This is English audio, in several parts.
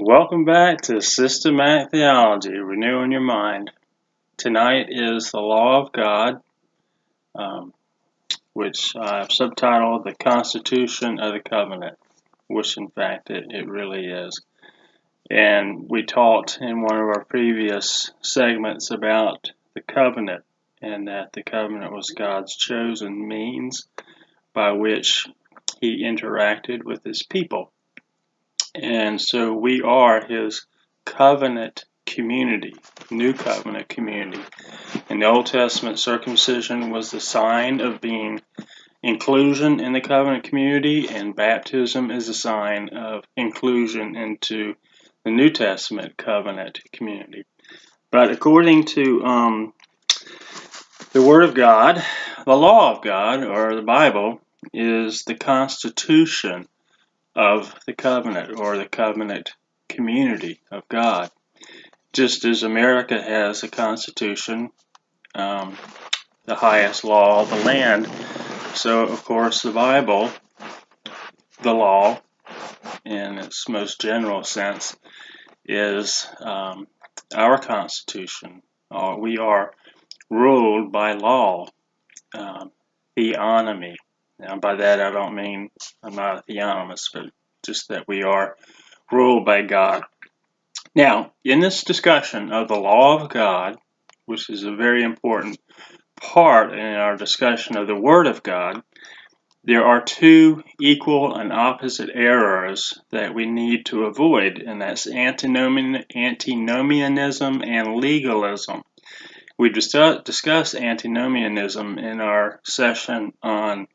Welcome back to Systematic Theology, Renewing Your Mind. Tonight is the Law of God, um, which I've subtitled The Constitution of the Covenant, which in fact it, it really is. And we talked in one of our previous segments about the covenant and that the covenant was God's chosen means by which he interacted with his people. And so we are his covenant community, new covenant community. In the Old Testament, circumcision was the sign of being inclusion in the covenant community, and baptism is a sign of inclusion into the New Testament covenant community. But according to um, the Word of God, the law of God, or the Bible, is the constitution of the covenant or the covenant community of God. Just as America has a constitution, um, the highest law of the land, so of course the Bible, the law, in its most general sense, is um, our constitution. Uh, we are ruled by law, um, theonomy. Now, by that I don't mean I'm not a theonomist, but just that we are ruled by God. Now, in this discussion of the law of God, which is a very important part in our discussion of the Word of God, there are two equal and opposite errors that we need to avoid, and that's antinomianism and legalism. We discussed antinomianism in our session on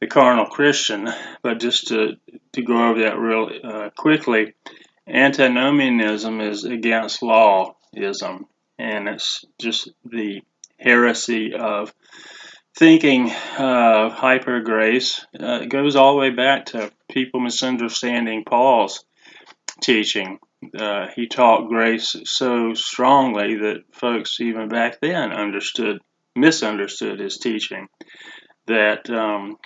the carnal Christian, but just to, to go over that real uh, quickly, antinomianism is against lawism, and it's just the heresy of thinking of hyper grace. Uh, it goes all the way back to people misunderstanding Paul's teaching uh, he taught grace so strongly that folks even back then understood, misunderstood his teaching, that um,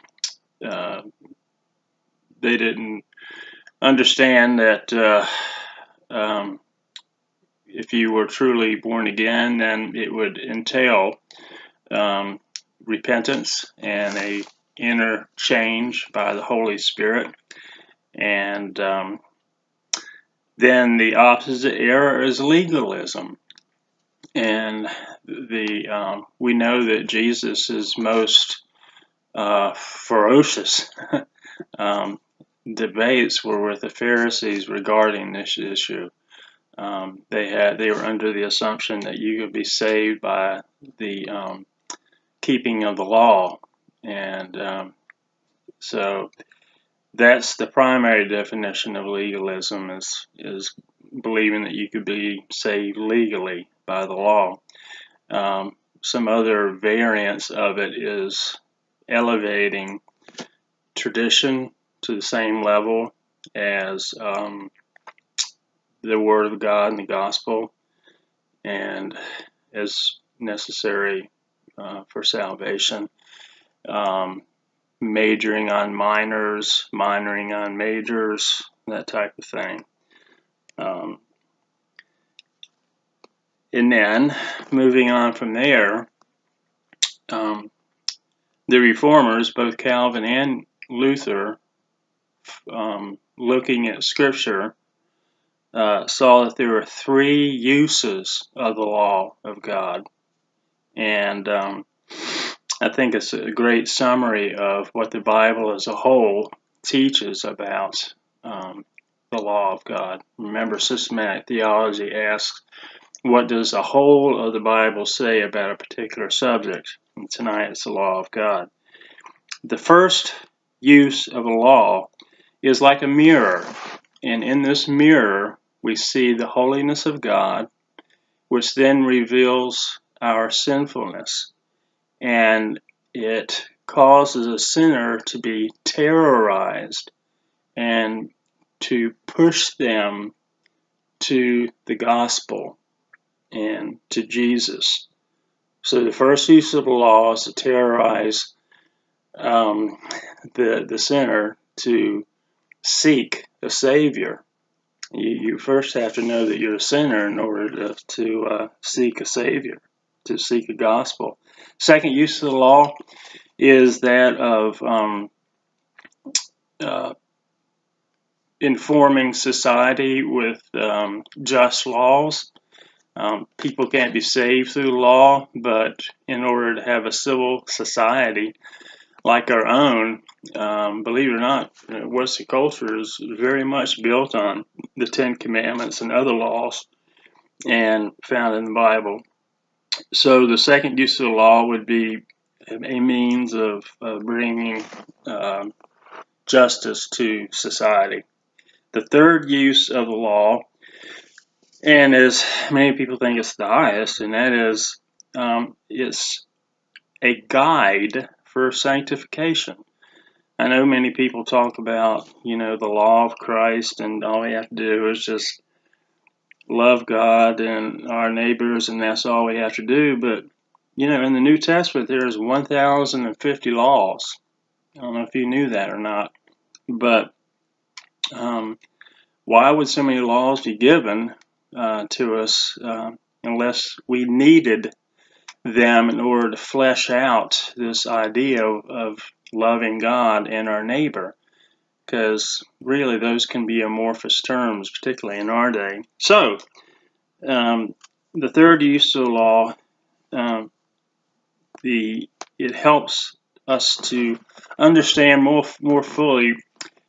uh, they didn't understand that uh, um, if you were truly born again, then it would entail um, repentance and a inner change by the Holy Spirit, and um, then the opposite error is legalism. And the um, we know that Jesus is most uh, ferocious um, debates were with the Pharisees regarding this issue. Um, they had they were under the assumption that you could be saved by the um, keeping of the law, and um, so that's the primary definition of legalism is is believing that you could be saved legally by the law. Um, some other variants of it is elevating tradition to the same level as um, the Word of God and the Gospel, and as necessary uh, for salvation. Um, majoring on minors, minoring on majors, that type of thing. Um, and then moving on from there, um, the reformers, both Calvin and Luther, um, looking at Scripture, uh, saw that there were three uses of the law of God. And um, I think it's a great summary of what the Bible as a whole teaches about um, the law of God. Remember, systematic theology asks, what does the whole of the Bible say about a particular subject? And tonight it's the law of God. The first use of a law is like a mirror, and in this mirror we see the holiness of God, which then reveals our sinfulness and it causes a sinner to be terrorized and to push them to the gospel and to Jesus. So the first use of the law is to terrorize um, the the sinner to seek a savior, you, you first have to know that you're a sinner in order to, to uh, seek a Savior, to seek a gospel. Second use of the law is that of um, uh, informing society with um, just laws. Um, people can't be saved through law, but in order to have a civil society like our own, um, believe it or not, Western culture is very much built on the Ten Commandments and other laws and found in the Bible. So the second use of the law would be a means of bringing uh, justice to society. The third use of the law, and as many people think it's the highest, and that is um, it's a guide for sanctification. I know many people talk about, you know, the law of Christ, and all we have to do is just love God and our neighbors, and that's all we have to do. But, you know, in the New Testament, there's 1,050 laws. I don't know if you knew that or not. But um, why would so many laws be given uh, to us uh, unless we needed them in order to flesh out this idea of, of loving God and our neighbor? Because really, those can be amorphous terms, particularly in our day. So, um, the third use of the law, um, the it helps us to understand more more fully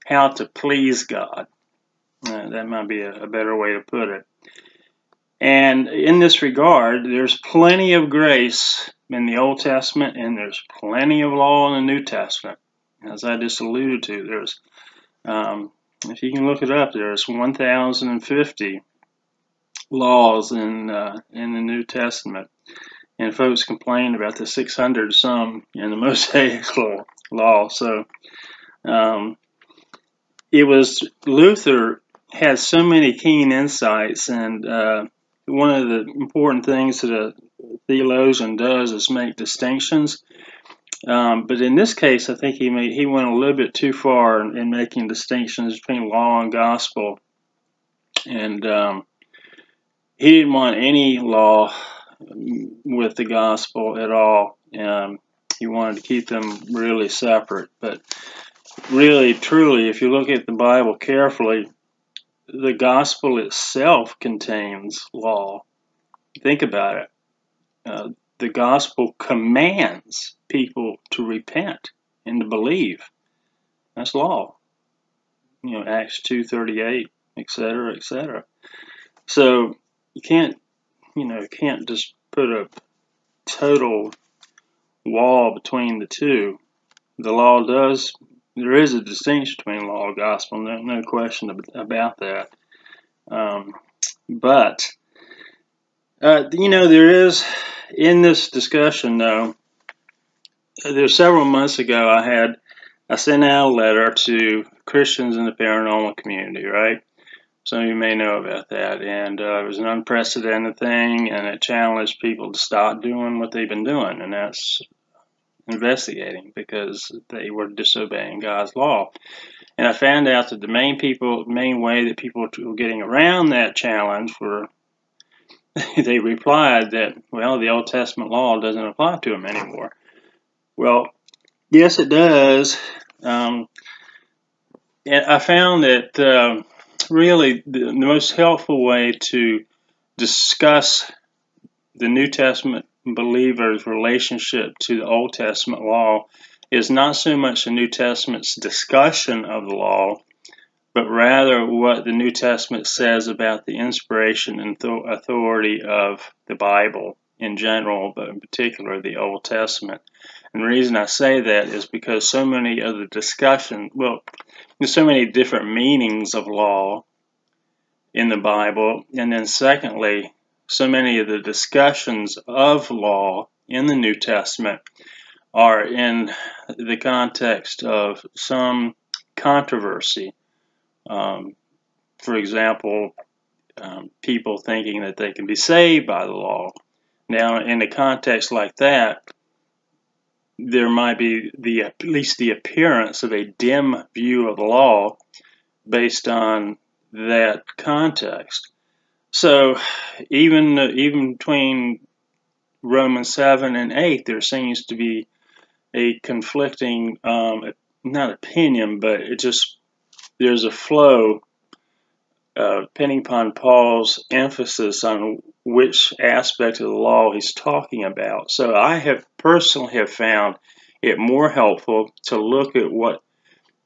how to please God. Uh, that might be a, a better way to put it. And in this regard, there's plenty of grace in the Old Testament, and there's plenty of law in the New Testament. As I just alluded to, there's, um, if you can look it up, there's 1,050 laws in uh, in the New Testament, and folks complain about the 600 some in the Mosaic law. So um, it was Luther had so many keen insights, and uh, one of the important things that a theologian does is make distinctions. Um, but in this case, I think he made, he went a little bit too far in, in making distinctions between law and gospel, and um, he didn't want any law with the gospel at all. Um, he wanted to keep them really separate, but really, truly, if you look at the Bible carefully, the gospel itself contains law. Think about it. Uh, the gospel commands people to repent and to believe. That's law. You know, Acts two thirty eight, etc., etc. So you can't, you know, can't just put a total wall between the two. The law does there is a distinction between law and gospel, no, no question about that. Um, but, uh, you know, there is, in this discussion, though, there's several months ago I had, I sent out a letter to Christians in the paranormal community, right? Some of you may know about that. And uh, it was an unprecedented thing, and it challenged people to stop doing what they've been doing, and that's investigating because they were disobeying God's law. And I found out that the main people, main way that people were getting around that challenge were they replied that, well, the Old Testament law doesn't apply to them anymore. Well, yes, it does. Um, and I found that uh, really the, the most helpful way to discuss the New Testament believer's relationship to the Old Testament law is not so much the New Testament's discussion of the law, but rather what the New Testament says about the inspiration and authority of the Bible in general, but in particular the Old Testament. And the reason I say that is because so many of the discussion, well, there's so many different meanings of law in the Bible, and then secondly, so many of the discussions of law in the New Testament are in the context of some controversy. Um, for example, um, people thinking that they can be saved by the law. Now, in a context like that, there might be the at least the appearance of a dim view of the law based on that context. So even even between Romans seven and eight, there seems to be a conflicting, um, not opinion, but it just there's a flow uh, depending upon Paul's emphasis on which aspect of the law he's talking about. So I have personally have found it more helpful to look at what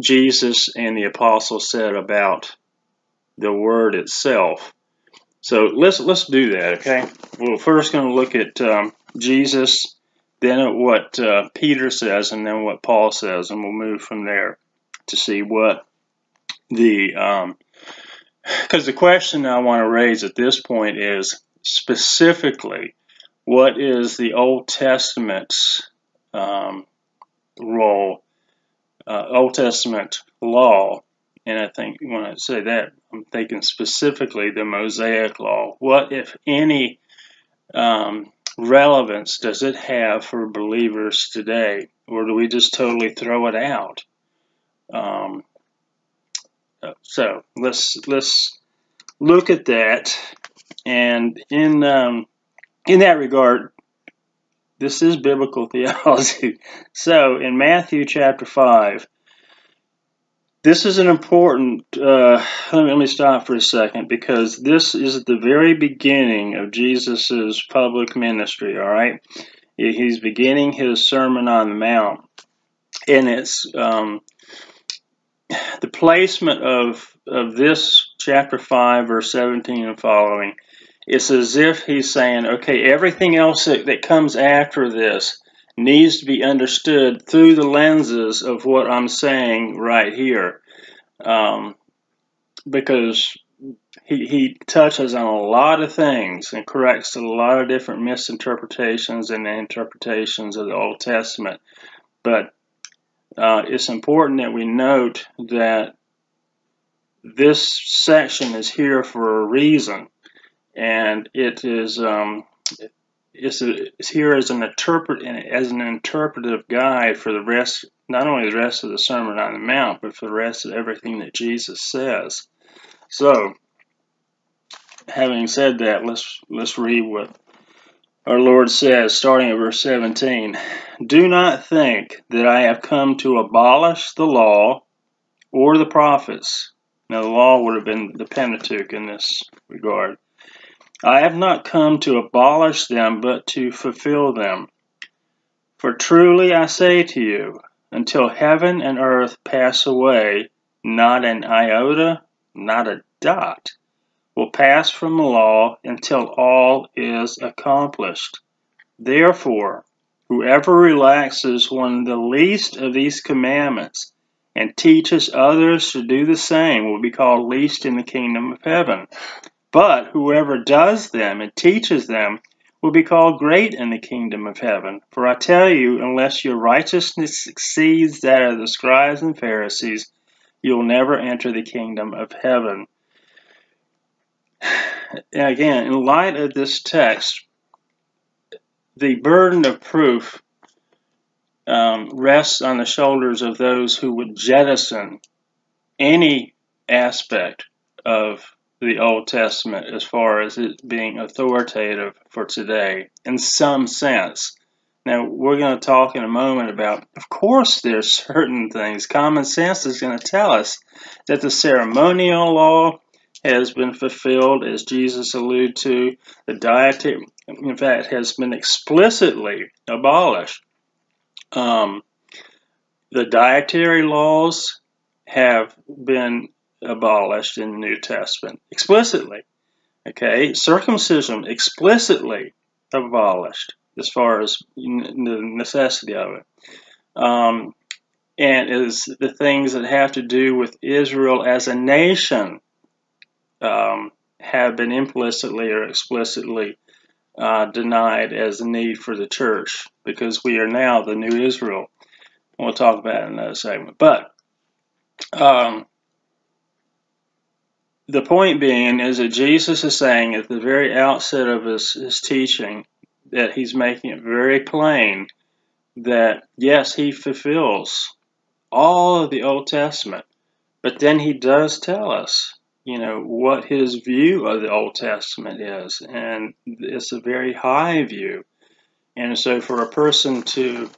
Jesus and the apostles said about the word itself. So let's let's do that, okay? We're first going to look at um, Jesus, then at what uh, Peter says, and then what Paul says, and we'll move from there to see what the um, because the question I want to raise at this point is specifically what is the Old Testament's um, role, uh, Old Testament law, and I think when I say that, I'm thinking specifically the Mosaic law. What, if any, um, relevance does it have for believers today, or do we just totally throw it out? Um, so let's let's look at that, and in um, in that regard, this is biblical theology. so in Matthew chapter five, this is an important. Uh, let, me, let me stop for a second because this is at the very beginning of Jesus's public ministry. All right, he's beginning his Sermon on the Mount, and it's um, the placement of of this chapter 5 verse 17 and following it's as if he's saying okay everything else that, that comes after this needs to be understood through the lenses of what i'm saying right here. Um, because he, he touches on a lot of things and corrects a lot of different misinterpretations and interpretations of the old testament. But uh, it's important that we note that this section is here for a reason, and it is um, it's, a, it's, here as an interpret as an interpretive guide for the rest, not only the rest of the Sermon on the Mount, but for the rest of everything that Jesus says. So, having said that, let's let's read what our Lord says, starting at verse 17, Do not think that I have come to abolish the law or the prophets. Now, the law would have been the Pentateuch in this regard. I have not come to abolish them, but to fulfill them. For truly I say to you, until heaven and earth pass away, not an iota, not a dot will pass from the law until all is accomplished. Therefore, whoever relaxes one of the least of these commandments and teaches others to do the same will be called least in the kingdom of heaven. But whoever does them and teaches them will be called great in the kingdom of heaven. For I tell you, unless your righteousness exceeds that of the scribes and Pharisees, you will never enter the kingdom of heaven And again, in light of this text, the burden of proof um, rests on the shoulders of those who would jettison any aspect of the Old Testament as far as it being authoritative for today in some sense. Now, we're going to talk in a moment about, of course, there's certain things. Common sense is going to tell us that the ceremonial law has been fulfilled, as Jesus alluded to. The dietary, in fact, has been explicitly abolished. Um, the dietary laws have been abolished in the New Testament explicitly. Okay, circumcision explicitly abolished as far as the necessity of it. Um, and is the things that have to do with Israel as a nation um, have been implicitly or explicitly uh, denied as a need for the church because we are now the new Israel. We'll talk about it in another segment. But um, the point being is that Jesus is saying at the very outset of his, his teaching that he's making it very plain that yes, he fulfills all of the Old Testament, but then he does tell us you know, what his view of the Old Testament is. And it's a very high view. And so for a person to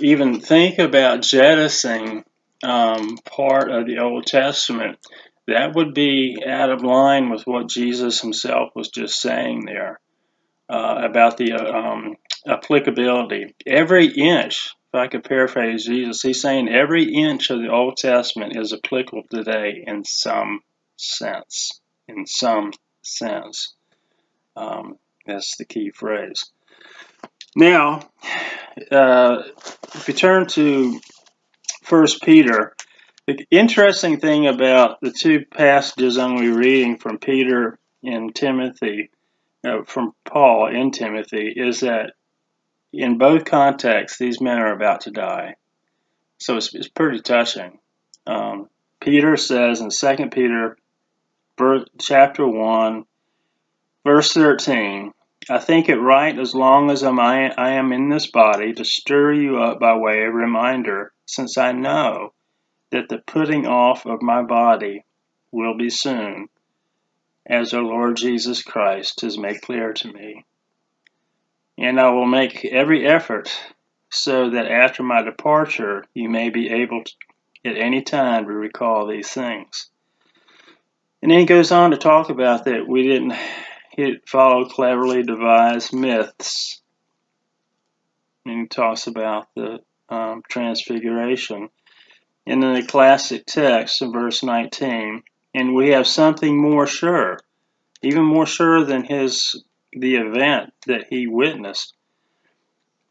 even think about jettisoning um, part of the Old Testament, that would be out of line with what Jesus himself was just saying there uh, about the um, applicability. Every inch, if I could paraphrase Jesus, he's saying every inch of the Old Testament is applicable today in some sense. In some sense. Um, that's the key phrase. Now, uh, if you turn to First Peter, the interesting thing about the two passages I'm going to be reading from Peter and Timothy, uh, from Paul in Timothy, is that in both contexts, these men are about to die. So it's, it's pretty touching. Um, Peter says in 2 Peter chapter 1, verse 13, I think it right as long as I'm, I am in this body to stir you up by way of reminder, since I know that the putting off of my body will be soon, as our Lord Jesus Christ has made clear to me. And I will make every effort so that after my departure you may be able to, at any time to recall these things. And then he goes on to talk about that we didn't follow cleverly devised myths. And he talks about the um, transfiguration. In the classic text in verse 19, and we have something more sure, even more sure than his the event that he witnessed.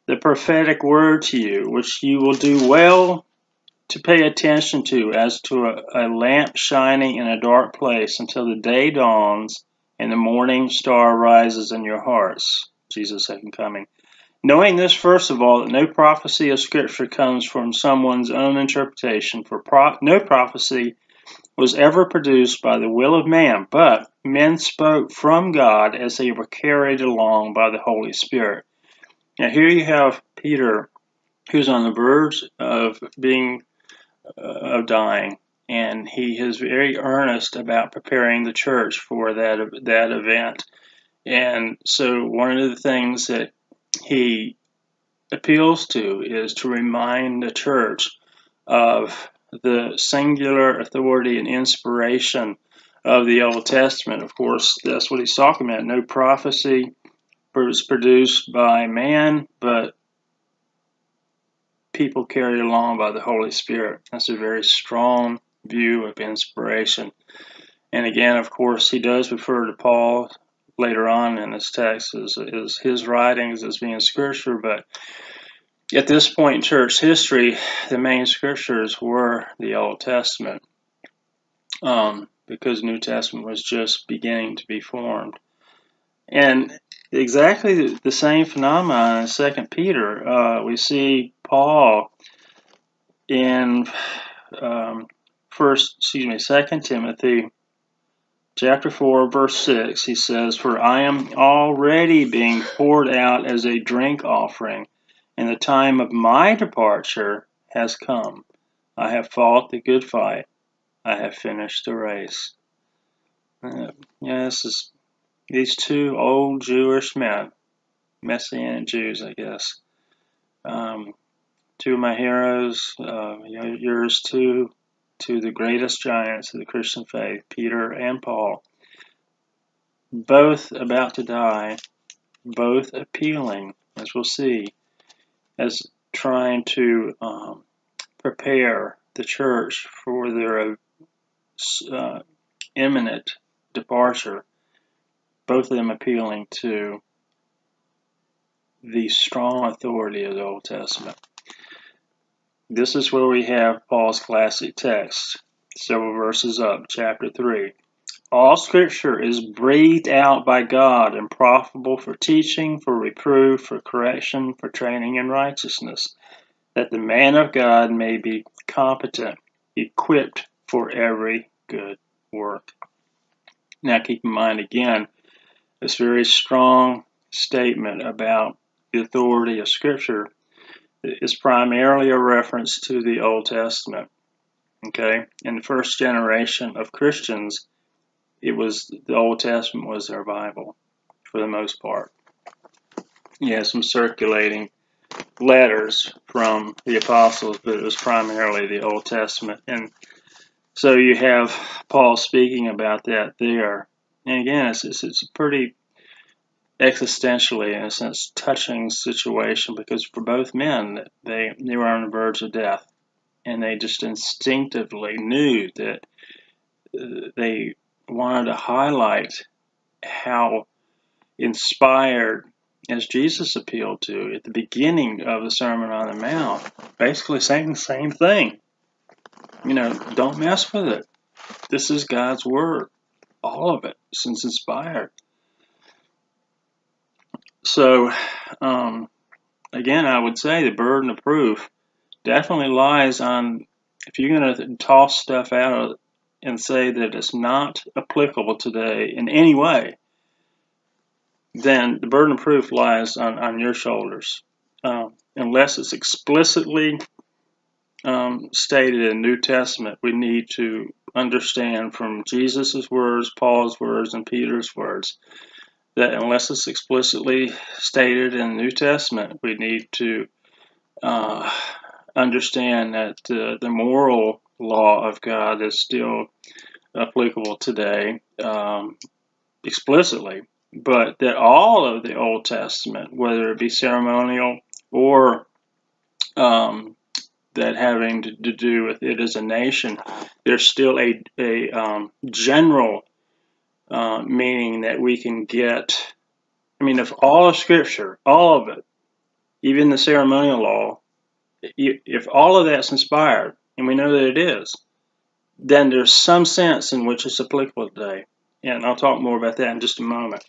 The prophetic word to you, which you will do well to pay attention to as to a, a lamp shining in a dark place until the day dawns and the morning star rises in your hearts. Jesus' second coming. Knowing this, first of all, that no prophecy of Scripture comes from someone's own interpretation, for pro- no prophecy was ever produced by the will of man, but men spoke from God as they were carried along by the Holy Spirit. Now, here you have Peter, who's on the verge of being uh, of dying, and he is very earnest about preparing the church for that that event. And so, one of the things that he appeals to is to remind the church of the singular authority and inspiration of the Old Testament. Of course, that's what he's talking about. No prophecy was produced by man, but people carried along by the Holy Spirit. That's a very strong view of inspiration. And again, of course, he does refer to Paul later on in his text is, as his writings as being scripture, but at this point in church history, the main scriptures were the Old Testament um, because New Testament was just beginning to be formed. And exactly the same phenomenon in Second Peter. Uh, we see Paul in um, first, excuse me, Second Timothy chapter 4, verse 6, he says, For I am already being poured out as a drink offering, and the time of my departure has come. I have fought the good fight. I have finished the race. Uh, yeah, this is these two old Jewish men, Messianic Jews, I guess. Um, two of my heroes, uh, yours too, to the greatest giants of the Christian faith, Peter and Paul, both about to die, both appealing, as we'll see, as trying to um, prepare the church for their uh, imminent departure, both of them appealing to the strong authority of the Old Testament. This is where we have Paul's classic text, several verses up, chapter 3. All scripture is breathed out by God and profitable for teaching, for reproof, for correction, for training in righteousness, that the man of God may be competent, equipped for every good work. Now, keep in mind again this very strong statement about the authority of Scripture is primarily a reference to the Old Testament. Okay, in the first generation of Christians, it was the Old Testament was their Bible for the most part. You had some circulating letters from the apostles, but it was primarily the Old Testament. And so you have Paul speaking about that there. And again, it's, it's, it's pretty existentially, in a sense, touching situation because for both men, they, they were on the verge of death. And they just instinctively knew that uh, they wanted to highlight how inspired as Jesus appealed to at the beginning of the Sermon on the Mount, basically saying the same thing. You know, don't mess with it. This is God's Word. All of it, since inspired. So, um, again, I would say the burden of proof definitely lies on if you're going to toss stuff out and say that it's not applicable today in any way, then the burden of proof lies on, on your shoulders. Um, unless it's explicitly um, stated in the New Testament, we need to understand from Jesus' words, Paul's words, and Peter's words that unless it's explicitly stated in the New Testament, we need to uh, understand that uh, the moral law of God is still applicable today um, explicitly. But that all of the Old Testament, whether it be ceremonial or um, that having to, do with it as a nation, there's still a, a um, general uh, meaning that we can get. I mean, if all of Scripture, all of it, even the ceremonial law, if all of that's inspired, and we know that it is, then there's some sense in which it's applicable today. And I'll talk more about that in just a moment.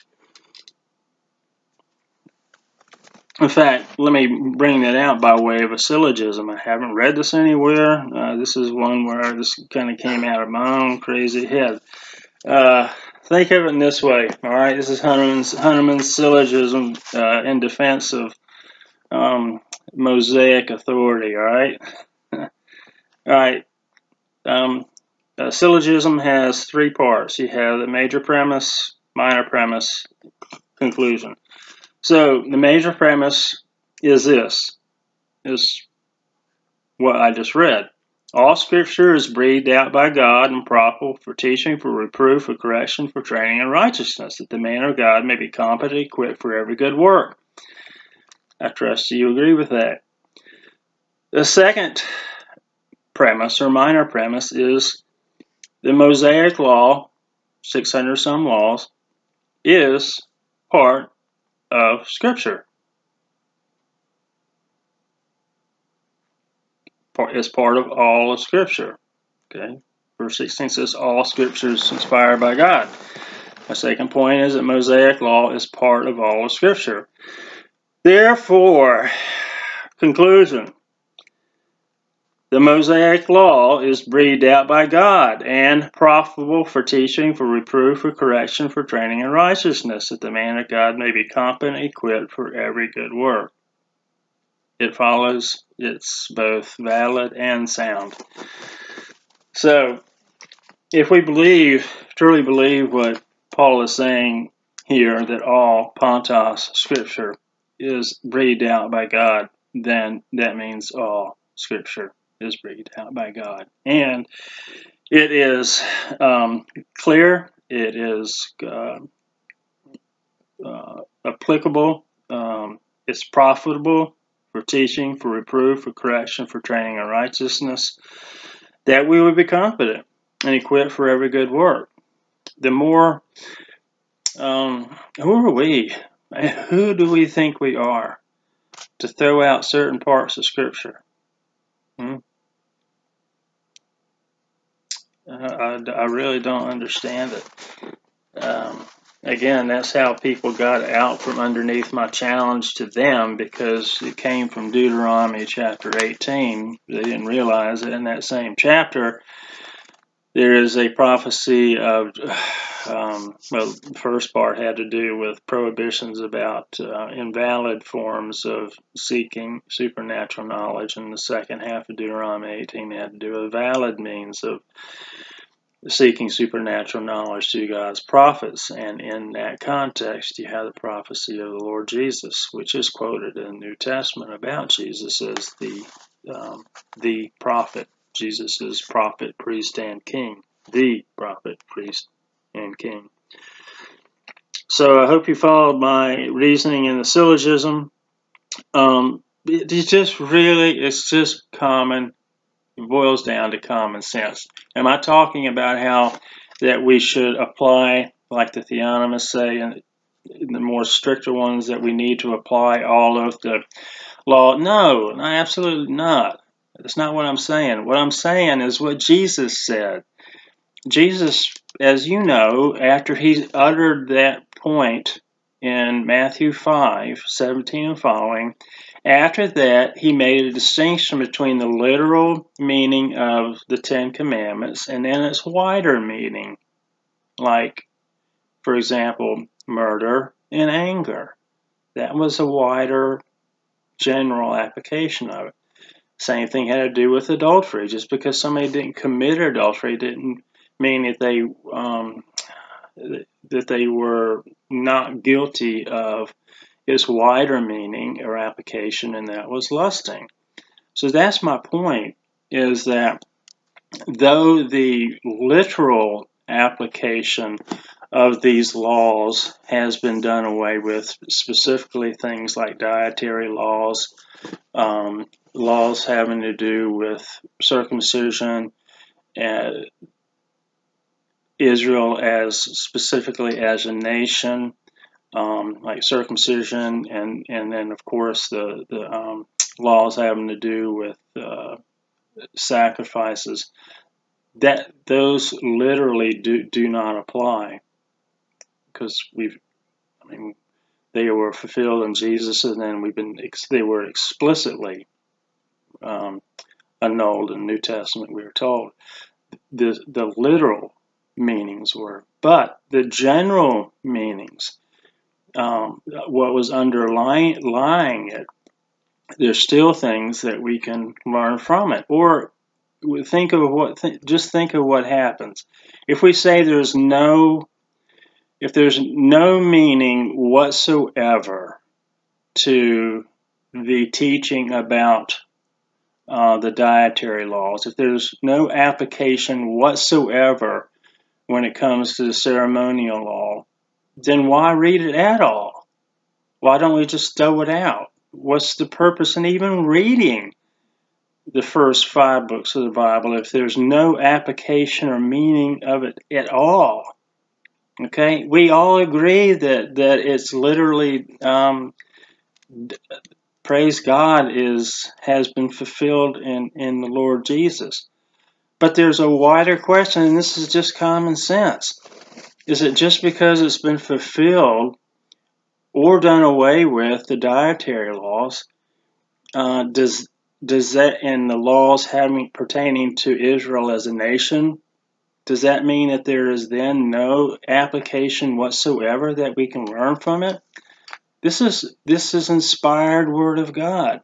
In fact, let me bring that out by way of a syllogism. I haven't read this anywhere. Uh, this is one where this kind of came out of my own crazy head. Uh, think of it in this way. All right, this is Hunnemann's, Hunnemann's syllogism uh, in defense of um, Mosaic authority. All right, all right. Um, a syllogism has three parts. You have the major premise, minor premise, conclusion. So the major premise is this, is what I just read. All scripture is breathed out by God and profitable for teaching, for reproof, for correction, for training in righteousness, that the man of God may be competent, equipped for every good work. I trust you agree with that. The second premise or minor premise is the Mosaic Law, 600 some laws, is part of Scripture. Is part of all of Scripture. Okay, verse 16 says all Scripture is inspired by God. My second point is that Mosaic law is part of all of Scripture. Therefore, conclusion the Mosaic Law is breathed out by God and profitable for teaching, for reproof, for correction, for training in righteousness, that the man of God may be competent, equipped for every good work. It follows it's both valid and sound. So, if we believe, truly believe what Paul is saying here, that all Pontos Scripture is breathed out by God, then that means all Scripture is breathed out by God. And it is um, clear, it is uh, uh, applicable, um, it's profitable for teaching, for reproof, for correction, for training in righteousness, that we would be competent and equipped for every good work. The more, um, who are we? Who do we think we are to throw out certain parts of Scripture? Hmm? I, I really don't understand it. Um, again, that's how people got out from underneath my challenge to them because it came from Deuteronomy chapter 18. They didn't realize that in that same chapter, there is a prophecy of, um, well, the first part had to do with prohibitions about uh, invalid forms of seeking supernatural knowledge, and the second half of Deuteronomy 18 had to do with valid means of seeking supernatural knowledge through God's prophets. And in that context, you have the prophecy of the Lord Jesus, which is quoted in the New Testament about Jesus as the um, the prophet. Jesus is prophet, priest, and king. The prophet, priest, and king. So I hope you followed my reasoning in the syllogism. Um, it's just really, it's just common it boils down to common sense. Am I talking about how that we should apply, like the theonomists say, and the more stricter ones that we need to apply all of the law? No, no, absolutely not. That's not what I'm saying. What I'm saying is what Jesus said. Jesus, as you know, after he uttered that point in Matthew 5 17 and following, after that, he made a distinction between the literal meaning of the Ten Commandments and then its wider meaning, like, for example, murder and anger. That was a wider general application of it. Same thing had to do with adultery. Just because somebody didn't commit adultery didn't mean that they um, that they were not guilty of its wider meaning or application, and that was lusting. So that's my point, is that though the literal application of these laws has been done away with, specifically things like dietary laws, um, laws having to do with circumcision, and Israel as specifically as a nation, um, like circumcision, and and then of course the the um, laws having to do with uh, sacrifices. That those literally do do not apply because we've, I mean, they were fulfilled in Jesus, and then we've been they were explicitly um, annulled in the New Testament. We were told the the literal meanings were, but the general meanings um, what was underlying it, there's still things that we can learn from it. Or think of what, th- just think of what happens. If we say there's no, if there's no meaning whatsoever to the teaching about uh, the dietary laws, if there's no application whatsoever when it comes to the ceremonial law, then why read it at all? Why don't we just throw it out? What's the purpose in even reading the first five books of the Bible if there's no application or meaning of it at all? Okay, we all agree that that it's literally um, praise God is has been fulfilled in in the Lord Jesus. But there's a wider question, and this is just common sense. Is it just because it's been fulfilled or done away with the dietary laws? Uh, does does that and the laws having pertaining to Israel as a nation? Does that mean that there is then no application whatsoever that we can learn from it? This is this is inspired word of God.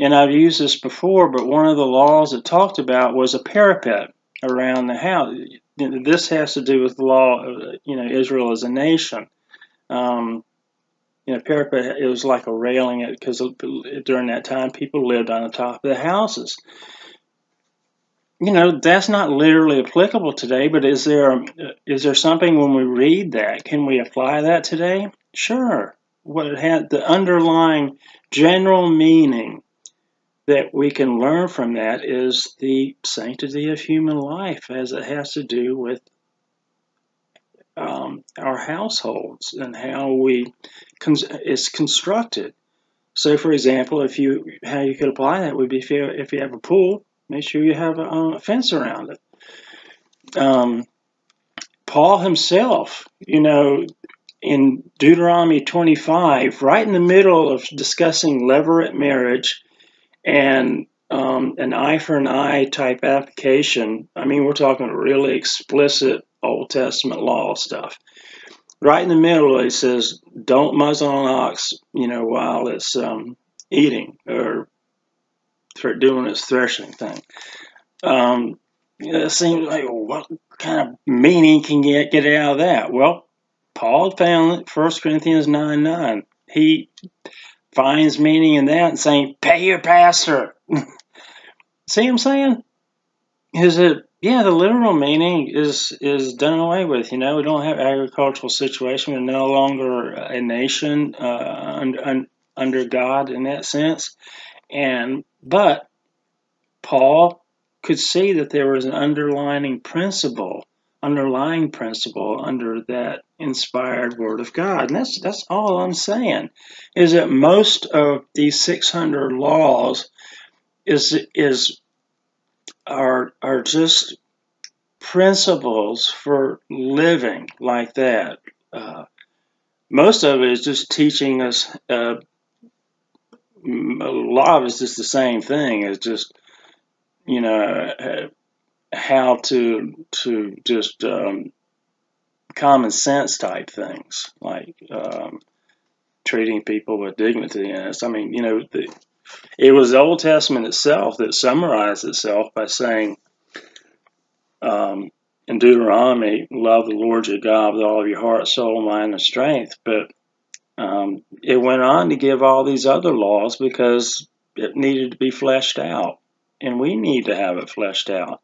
And I've used this before, but one of the laws it talked about was a parapet around the house this has to do with the law of you know Israel as a nation. Um, you know, parapet it was like a railing because during that time people lived on the top of the houses. You know, that's not literally applicable today, but is there is there something when we read that can we apply that today? Sure. What it had the underlying general meaning that we can learn from that is the sanctity of human life as it has to do with um, our households and how we con- it's constructed. So, for example, if you how you could apply that would be if you if you have a pool, make sure you have a, a fence around it. Um, Paul himself, you know, in Deuteronomy 25, right in the middle of discussing levirate marriage, and um, an eye for an eye type application. I mean, we're talking really explicit Old Testament law stuff. Right in the middle, it says, "Don't muzzle an ox," you know, while it's um, eating or doing its threshing thing. Um, it seems like what kind of meaning can get, get out of that? Well, Paul found it, 1 Corinthians 9 9. He finds meaning in that and saying, pay your pastor. See what I'm saying? Is it, yeah, the literal meaning is is done away with. You know, we don't have agricultural situation. We're no longer a nation uh, under, under God in that sense. And, but Paul could see that there was an underlying principle, underlying principle under that inspired word of God. And that's that's all I'm saying is that most of these 600 laws is is are are just principles for living like that. Uh, most of it is just teaching us. Uh, a lot of it's just the same thing. It's just you know uh, how to to just um, common sense type things like um, treating people with dignity. And I mean, you know, the, it was the Old Testament itself that summarized itself by saying um, in Deuteronomy, love the Lord your God with all of your heart, soul, mind, and strength. But um, it went on to give all these other laws because it needed to be fleshed out. And we need to have it fleshed out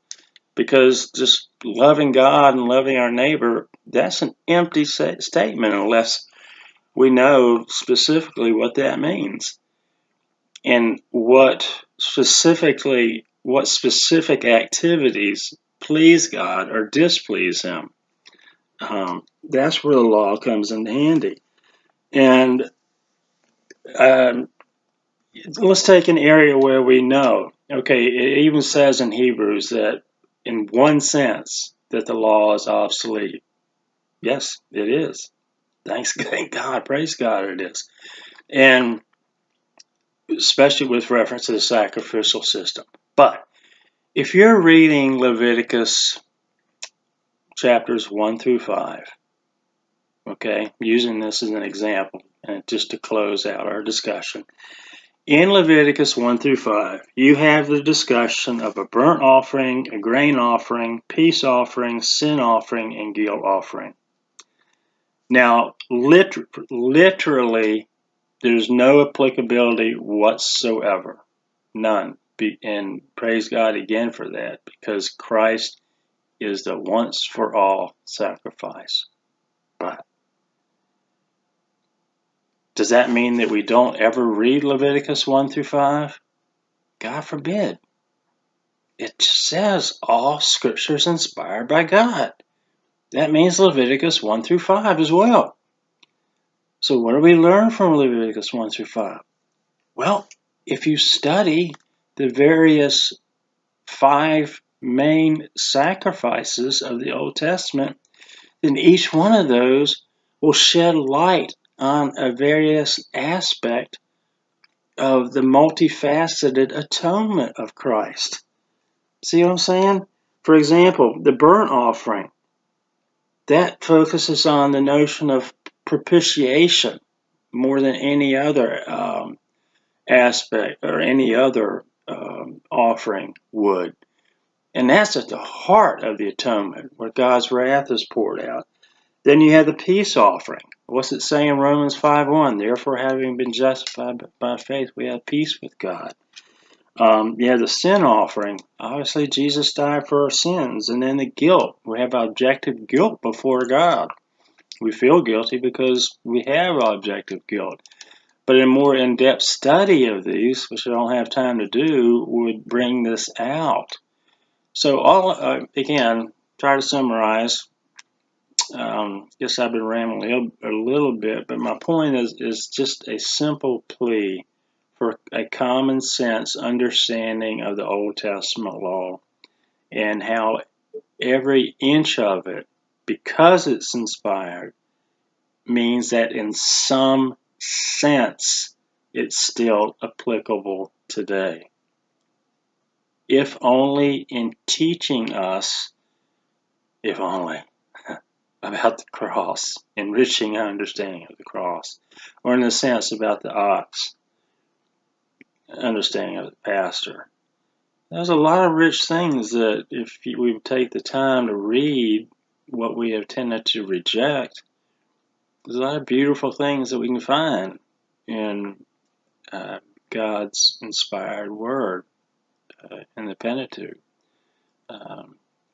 because just loving God and loving our neighbor, that's an empty statement unless we know specifically what that means and what specifically what specific activities please God or displease Him. Um, that's where the law comes in handy. And um, let's take an area where we know. Okay, it even says in Hebrews that in one sense that the law is obsolete. Yes, it is. Thanks, thank God, praise God, it is. And especially with reference to the sacrificial system. But if you're reading Leviticus chapters 1 through 5, okay, using this as an example, and just to close out our discussion, in Leviticus 1 through 5, you have the discussion of a burnt offering, a grain offering, peace offering, sin offering, and guilt offering. Now, lit- literally, there's no applicability whatsoever. None. And praise God again for that because Christ is the once for all sacrifice. But does that mean that we don't ever read Leviticus 1 through 5? God forbid. It says all scriptures inspired by God. That means Leviticus 1 through 5 as well. So, what do we learn from Leviticus 1 through 5? Well, if you study the various five main sacrifices of the Old Testament, then each one of those will shed light on a various aspect of the multifaceted atonement of Christ. See what I'm saying? For example, the burnt offering that focuses on the notion of propitiation more than any other um, aspect or any other um, offering would. And that's at the heart of the atonement, where God's wrath is poured out. Then you have the peace offering. What's it say in Romans 5.1? Therefore, having been justified by faith, we have peace with God. Um, you have the sin offering. Obviously, Jesus died for our sins. And then the guilt. We have objective guilt before God. We feel guilty because we have objective guilt. But a more in depth study of these, which I don't have time to do, would bring this out. So, all uh, again, try to summarize um, guess I've been rambling a, little bit, but my point is, is just a simple plea for a common sense understanding of the Old Testament law and how every inch of it, because it's inspired, means that in some sense it's still applicable today. If only in teaching us, if only about the cross, enriching our understanding of the cross, or in a sense about the ox, understanding of the pastor. there's a lot of rich things that if we take the time to read what we have tended to reject, there's a lot of beautiful things that we can find in uh, God's inspired word uh, in the Pentateuch.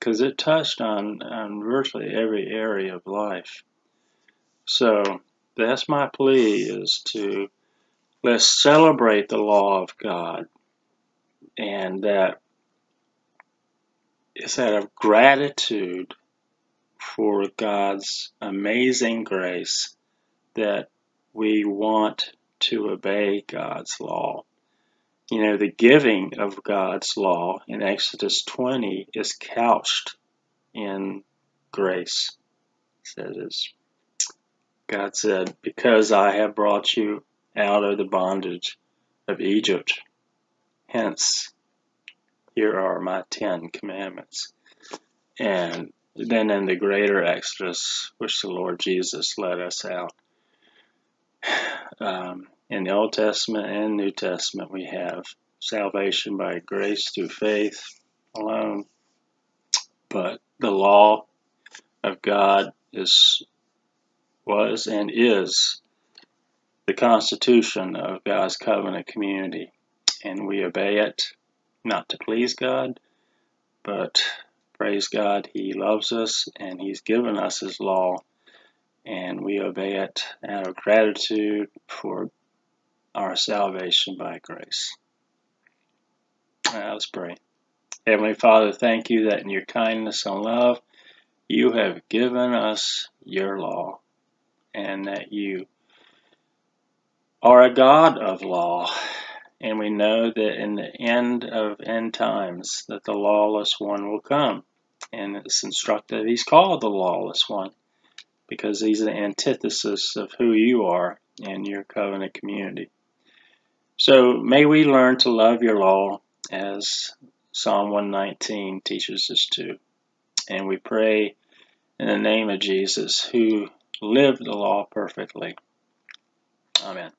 Because it touched on, on virtually every area of life. So that's my plea is to let's celebrate the law of God and that is out of gratitude for God's amazing grace that we want to obey God's law. You know, the giving of God's law in Exodus 20 is couched in grace. It says, God said, Because I have brought you out of the bondage of Egypt, hence here are my Ten Commandments. And then in the greater Exodus, which the Lord Jesus led us out, um, in the Old Testament and New Testament, we have salvation by grace through faith alone. But the law of God is was and is the constitution of God's covenant community, and we obey it not to please God, but praise God, He loves us and He's given us His law, and we obey it out of gratitude for our salvation by grace. Let's pray. Heavenly Father, thank you that in your kindness and love, you have given us your law and that you are a God of law. And we know that in the end of end times that the lawless one will come. And it's instructive. He's called the lawless one because he's the antithesis of who you are in your covenant community. So may we learn to love your law as Psalm 119 teaches us to. And we pray in the name of Jesus, who lived the law perfectly. Amen.